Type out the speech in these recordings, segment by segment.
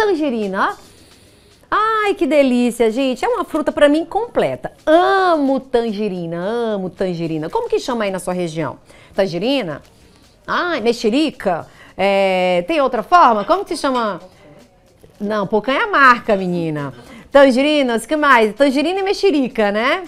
tangerina, ó. Ai, que delícia, gente. É uma fruta para mim completa. Amo tangerina, amo tangerina. Como que chama aí na sua região? Tangerina? Ai, mexerica? É, tem outra forma? Como que se chama? Não, pouca é a marca, menina. Tangerinas, que mais? Tangerina e mexerica, né?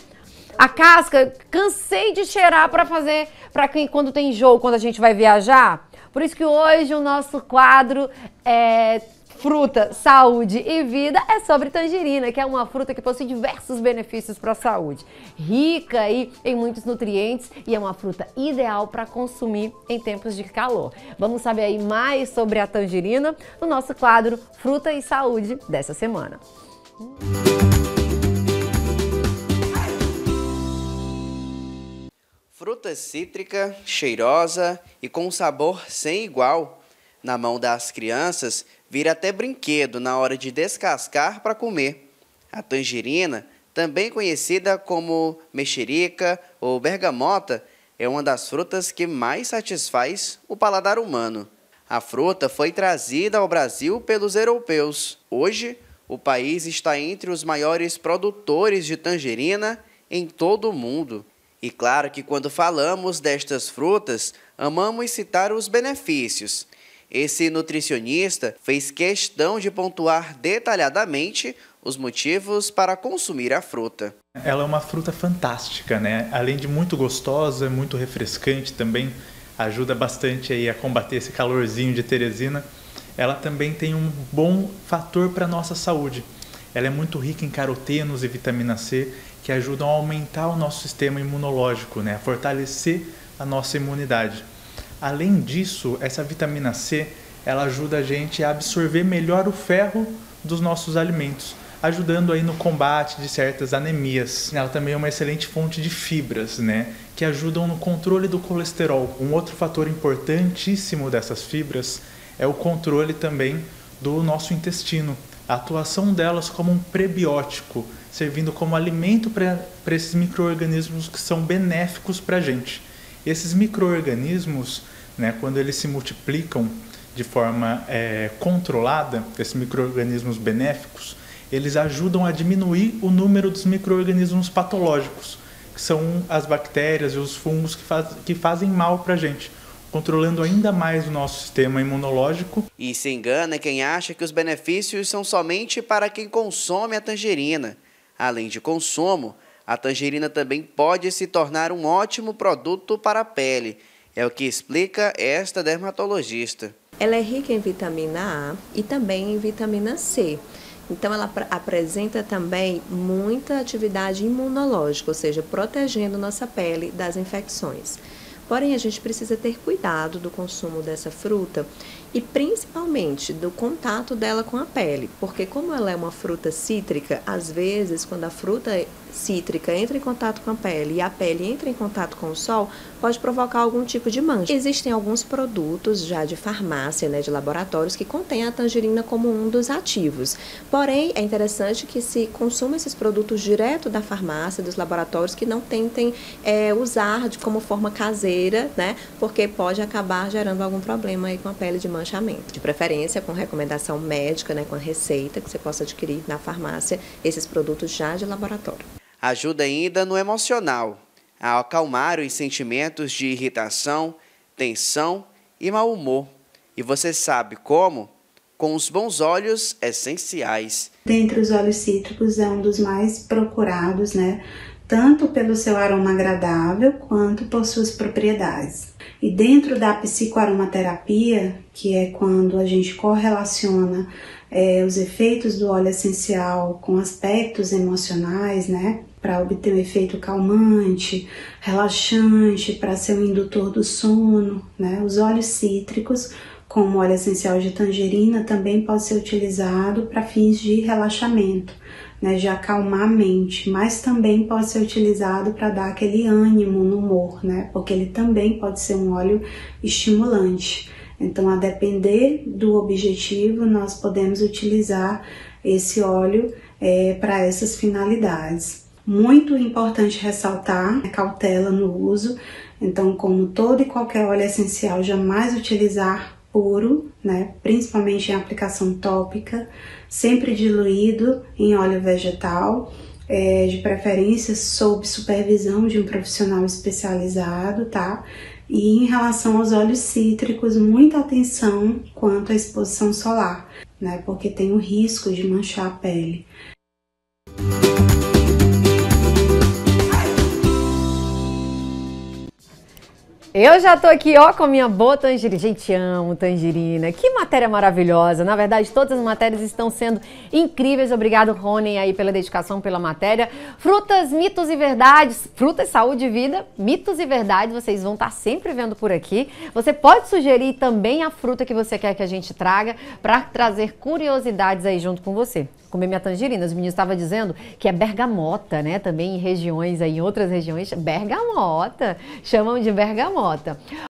A casca, cansei de cheirar para fazer, para quem quando tem jogo, quando a gente vai viajar. Por isso que hoje o nosso quadro é fruta, saúde e vida é sobre tangerina, que é uma fruta que possui diversos benefícios para a saúde. Rica aí em muitos nutrientes e é uma fruta ideal para consumir em tempos de calor. Vamos saber aí mais sobre a tangerina no nosso quadro Fruta e Saúde dessa semana. Fruta cítrica, cheirosa e com sabor sem igual. Na mão das crianças, vira até brinquedo na hora de descascar para comer. A tangerina, também conhecida como mexerica ou bergamota, é uma das frutas que mais satisfaz o paladar humano. A fruta foi trazida ao Brasil pelos europeus. Hoje, o país está entre os maiores produtores de tangerina em todo o mundo. E claro que quando falamos destas frutas, amamos citar os benefícios. Esse nutricionista fez questão de pontuar detalhadamente os motivos para consumir a fruta. Ela é uma fruta fantástica, né? Além de muito gostosa, muito refrescante também, ajuda bastante aí a combater esse calorzinho de Teresina. Ela também tem um bom fator para nossa saúde. Ela é muito rica em carotenos e vitamina C, que ajudam a aumentar o nosso sistema imunológico, né? a fortalecer a nossa imunidade. Além disso, essa vitamina C ela ajuda a gente a absorver melhor o ferro dos nossos alimentos, ajudando aí no combate de certas anemias. Ela também é uma excelente fonte de fibras, né, que ajudam no controle do colesterol. Um outro fator importantíssimo dessas fibras é o controle também do nosso intestino, a atuação delas como um prebiótico, servindo como alimento para esses micro-organismos que são benéficos para a gente. Esses micro-organismos né, quando eles se multiplicam de forma é, controlada, esses micro-organismos benéficos, eles ajudam a diminuir o número dos micro-organismos patológicos, que são as bactérias e os fungos que, faz, que fazem mal para a gente, controlando ainda mais o nosso sistema imunológico. E se engana quem acha que os benefícios são somente para quem consome a tangerina. Além de consumo, a tangerina também pode se tornar um ótimo produto para a pele é o que explica esta dermatologista. Ela é rica em vitamina A e também em vitamina C. Então, ela apresenta também muita atividade imunológica, ou seja, protegendo nossa pele das infecções. Porém, a gente precisa ter cuidado do consumo dessa fruta e principalmente do contato dela com a pele, porque como ela é uma fruta cítrica, às vezes quando a fruta cítrica entra em contato com a pele e a pele entra em contato com o sol, pode provocar algum tipo de mancha. Existem alguns produtos já de farmácia, né, de laboratórios, que contêm a tangerina como um dos ativos. Porém, é interessante que se consuma esses produtos direto da farmácia, dos laboratórios, que não tentem é, usar de, como forma caseira, né, porque pode acabar gerando algum problema aí com a pele de manchamento. De preferência com recomendação médica, né, com a receita que você possa adquirir na farmácia, esses produtos já de laboratório. Ajuda ainda no emocional, a acalmar os sentimentos de irritação, tensão e mau humor. E você sabe como? Com os bons óleos essenciais. Dentre os óleos cítricos é um dos mais procurados, né? Tanto pelo seu aroma agradável quanto por suas propriedades. E dentro da psicoaromaterapia, que é quando a gente correlaciona é, os efeitos do óleo essencial com aspectos emocionais, né? para obter um efeito calmante, relaxante, para ser um indutor do sono. Né? Os óleos cítricos, como óleo essencial de tangerina, também pode ser utilizado para fins de relaxamento, né? de acalmar a mente, mas também pode ser utilizado para dar aquele ânimo no humor, né? porque ele também pode ser um óleo estimulante. Então, a depender do objetivo, nós podemos utilizar esse óleo é, para essas finalidades. Muito importante ressaltar a cautela no uso. Então, como todo e qualquer óleo essencial, jamais utilizar puro, né? Principalmente em aplicação tópica, sempre diluído em óleo vegetal, é, de preferência sob supervisão de um profissional especializado, tá? E em relação aos óleos cítricos, muita atenção quanto à exposição solar, né? Porque tem o risco de manchar a pele. Eu já tô aqui, ó, com a minha boa tangerina. Gente, amo tangerina. Que matéria maravilhosa. Na verdade, todas as matérias estão sendo incríveis. Obrigado, Rony, aí, pela dedicação, pela matéria. Frutas, mitos e verdades. Frutas, saúde e vida. Mitos e verdades, vocês vão estar tá sempre vendo por aqui. Você pode sugerir também a fruta que você quer que a gente traga para trazer curiosidades aí junto com você comer minha tangerina. Os meninos estavam dizendo que é bergamota, né? Também em regiões aí, em outras regiões, bergamota. Chamam de bergamota.